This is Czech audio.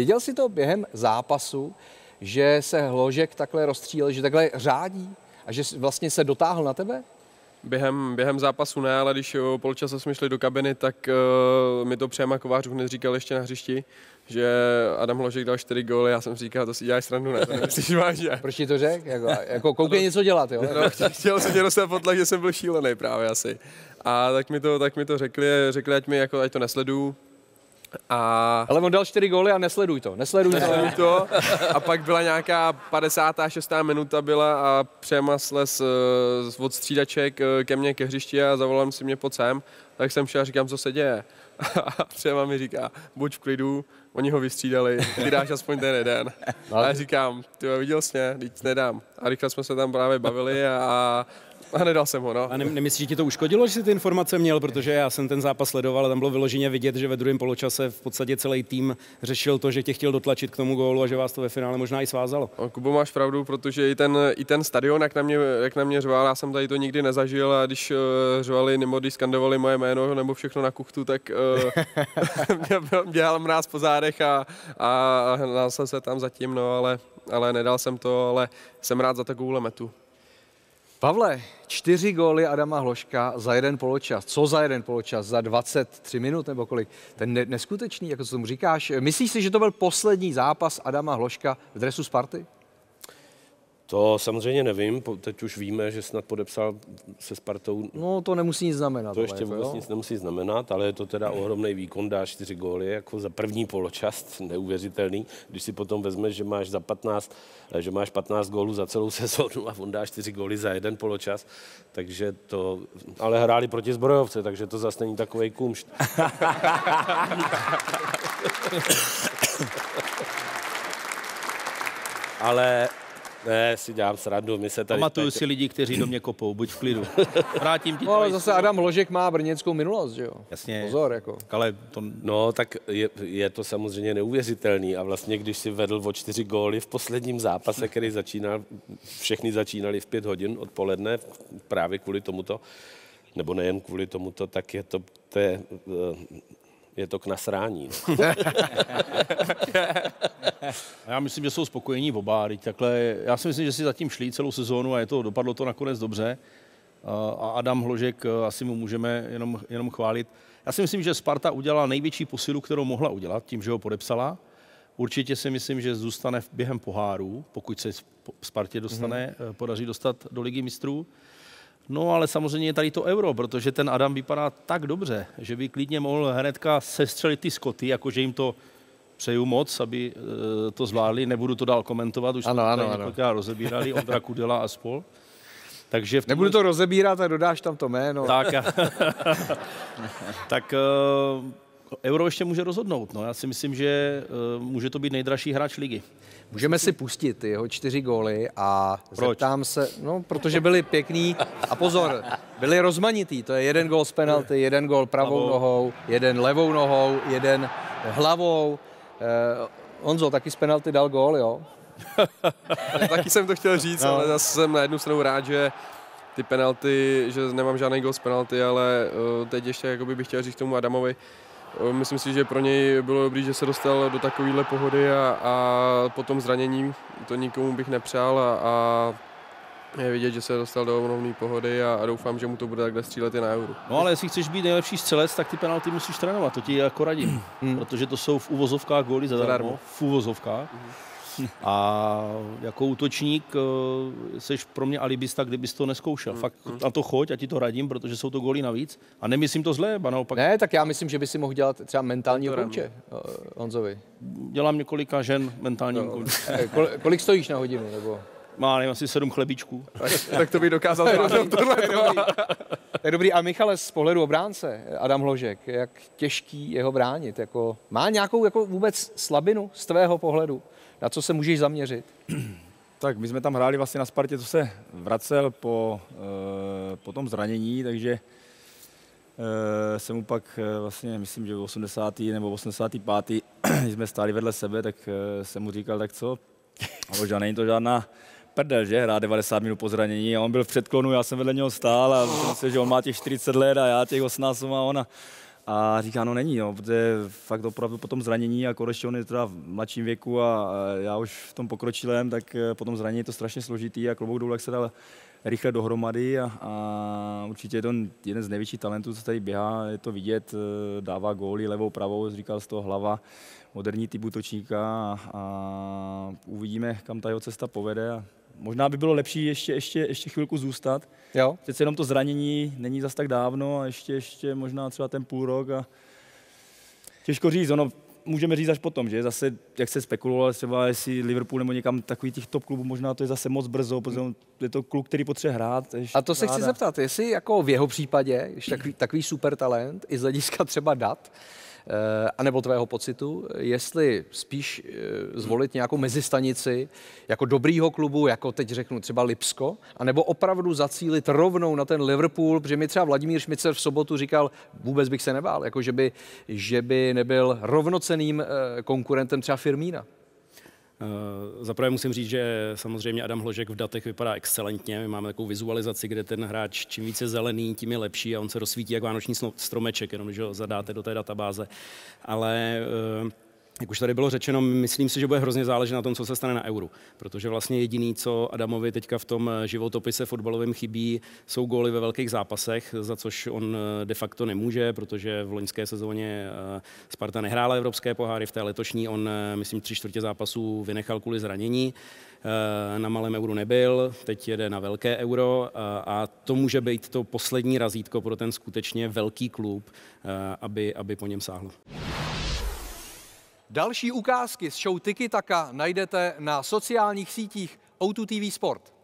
Věděl jsi to během zápasu, že se Hložek takhle rozstřílel, že takhle řádí a že vlastně se dotáhl na tebe? Během, během zápasu ne, ale když o poločase jsme šli do kabiny, tak uh, mi to Přema Kovářů hned říkal ještě na hřišti, že Adam Hložek dal čtyři góly, já jsem si říkal, to si děláš srandu, ne, to nemyslíš vážně. Proč ti to řekl? Jako, jako koukej něco dělat, jo? No, chtěl, chtěl jsem tě dostat pod že jsem byl šílený právě asi. A tak mi to, tak mi to řekli, řekli, ať mi jako, ať to nesledu, a... Ale on dal čtyři góly a nesleduj to, nesleduj, nesleduj to. A pak byla nějaká 56. minuta byla a Přema slez uh, od střídaček uh, ke mně ke hřišti a zavolal si mě pod sem. Tak jsem šel a říkám, co se děje. A Přema mi říká, buď v klidu, oni ho vystřídali, ty dáš aspoň ten jeden. No. A já říkám, ty viděl jsi mě, teď nedám. A rychle jsme se tam právě bavili a a nedal jsem ho, no. A ne, nemyslíš, že ti to uškodilo, že jsi ty informace měl, protože já jsem ten zápas sledoval a tam bylo vyloženě vidět, že ve druhém poločase v podstatě celý tým řešil to, že tě chtěl dotlačit k tomu gólu a že vás to ve finále možná i svázalo. No, Kubo, máš pravdu, protože i ten, i ten stadion, jak na, mě, jak na mě řval, já jsem tady to nikdy nezažil a když uh, řvali nebo když skandovali moje jméno nebo všechno na kuchtu, tak uh, dělal mráz po zádech a, a hnal jsem se tam zatím, no, ale, ale nedal jsem to, ale jsem rád za takovou metu. Pavle, čtyři góly Adama Hloška za jeden poločas. Co za jeden poločas? Za 23 minut nebo kolik? Ten ne- neskutečný, jako co tomu říkáš. Myslíš si, že to byl poslední zápas Adama Hloška v dresu Sparty? To samozřejmě nevím, teď už víme, že snad podepsal se Spartou. No to nemusí nic znamenat. To ještě vůbec nic nemusí znamenat, ale je to teda ohromný výkon, dá čtyři góly, jako za první poločas, neuvěřitelný. Když si potom vezmeš, že máš za 15, že máš 15 gólů za celou sezónu a on dá čtyři góly za jeden poločas, takže to, ale hráli proti zbrojovce, takže to zase není takový kumšt. ale ne, si dělám srandu, my se tady... Pamatuju si lidi, kteří do mě kopou, buď v klidu. Vrátím ti no, ale zase Adam Ložek má brněnskou minulost, že jo? Jasně. Pozor, jako. Ale to... No, tak je, je, to samozřejmě neuvěřitelný a vlastně, když si vedl o čtyři góly v posledním zápase, který začínal, všechny začínali v pět hodin odpoledne, právě kvůli tomuto, nebo nejen kvůli tomuto, tak je to, to je, eh, je to k nasrání. No. já myslím, že jsou spokojení oba. Takhle, já si myslím, že si zatím šli celou sezónu a je to, dopadlo to nakonec dobře. A Adam Hložek, eh, asi mu můžeme jenom, jenom chválit. Já si myslím, že Sparta udělala největší posilu, kterou mohla udělat, tím, že ho podepsala. Určitě si myslím, že zůstane během poháru, pokud se Spartě dostane, mm-hmm. podaří dostat do ligy mistrů. No ale samozřejmě je tady to euro, protože ten Adam vypadá tak dobře, že by klidně mohl hnedka sestřelit ty skoty, jakože jim to přeju moc, aby eh, to zvládli. Nebudu to dál komentovat, už ano, ano, několikrát rozebírali, Ondra Kudela a spol. Takže v tomhle... Nebudu to rozebírat a dodáš tam to jméno. Tak, tak uh, Euro ještě může rozhodnout. No. Já si myslím, že uh, může to být nejdražší hráč ligy. Můžeme si pustit jeho čtyři góly a Proč? zeptám se, no, protože byli pěkný a pozor, byli rozmanitý, to je jeden gól z penalty, jeden gól pravou nohou, jeden levou nohou, jeden hlavou. Eh, Honzo, taky z penalty dal gól, jo? taky jsem to chtěl říct, no. ale zase jsem na jednu stranu rád, že ty penalty, že nemám žádný gol z penalty, ale uh, teď ještě jakoby bych chtěl říct tomu Adamovi, Myslím si, že pro něj bylo dobré, že se dostal do takovéhle pohody a, a po tom zranění to nikomu bych nepřál a, a je vidět, že se dostal do obnovné pohody a, a doufám, že mu to bude takhle střílet i na euro. No ale jestli chceš být nejlepší střelec, tak ty penalty musíš trénovat, to ti jako radím, hmm. protože to jsou v uvozovkách góly zadarmo, v uvozovkách. Hmm. A jako útočník jsi eh, pro mě alibista, kdybys to neskoušel. Hmm. Fakt hmm. na to choď a ti to radím, protože jsou to góly navíc. A nemyslím to zlé, ba naopak. Ne, tak já myslím, že by si mohl dělat třeba mentálního kouče eh, Honzovi. Dělám několika žen mentálním no, kouče. kolik stojíš na hodinu? Nebo? Má nevím, asi sedm chlebíčků. tak to by dokázal zvládnout tohle. To je dobrý. A Michale, z pohledu obránce, Adam Hložek, jak těžký jeho bránit? Jako, má nějakou jako vůbec slabinu z tvého pohledu? Na co se můžeš zaměřit? Tak my jsme tam hráli vlastně na Spartě, co se vracel po, e, po tom zranění, takže e, jsem mu pak e, vlastně, myslím, že v 80. nebo 85. když jsme stáli vedle sebe, tak jsem mu říkal, tak co? A není to žádná prdel, že hrá 90 minut po zranění a on byl v předklonu, já jsem vedle něho stál a myslím si, že on má těch 40 let a já těch 18 a ona A říká, no není, no, protože fakt opravdu po tom zranění a konečně on je teda v mladším věku a já už v tom pokročilém, tak eh, po tom zranění je to strašně složitý a klobouk dolů, jak se dal rychle dohromady a, a určitě je to jeden z největších talentů, co tady běhá, je to vidět, eh, dává góly levou, pravou, říkal z toho hlava, moderní typ útočníka a, a uvidíme, kam ta jeho cesta povede. A možná by bylo lepší ještě, ještě, ještě chvilku zůstat. Jo. Přece jenom to zranění není zas tak dávno a ještě, ještě možná třeba ten půl rok a těžko říct, ono můžeme říct až potom, že zase, jak se spekuloval, třeba jestli Liverpool nebo někam takový těch top klubů, možná to je zase moc brzo, protože je to klub, který potřebuje hrát. A to se chci zeptat, jestli jako v jeho případě, když takový, takový super talent, i z hlediska třeba dat, anebo tvého pocitu, jestli spíš eh, zvolit nějakou mezistanici jako dobrýho klubu, jako teď řeknu třeba Lipsko, anebo opravdu zacílit rovnou na ten Liverpool, protože mi třeba Vladimír Šmicer v sobotu říkal, vůbec bych se nebál, jako že by, že by nebyl rovnoceným eh, konkurentem třeba Firmína. Eh, za prvé musím říct, že samozřejmě Adam Hložek v datech vypadá excelentně. My máme takovou vizualizaci, kde ten hráč čím více zelený, tím je lepší a on se rozsvítí jak vánoční stromeček, jenom že ho zadáte do té databáze. Ale uh, jak už tady bylo řečeno, myslím si, že bude hrozně záležet na tom, co se stane na euru. Protože vlastně jediný, co Adamovi teďka v tom životopise fotbalovém chybí, jsou góly ve velkých zápasech, za což on eh, de facto nemůže, protože v loňské sezóně eh, Sparta nehrála evropské poháry, v té letošní on, eh, myslím, tři čtvrtě zápasů vynechal kvůli zranění na malém euru nebyl, teď jede na velké euro a to může být to poslední razítko pro ten skutečně velký klub, aby, aby po něm sáhlo. Další ukázky z show Tiki Taka najdete na sociálních sítích O2 TV Sport.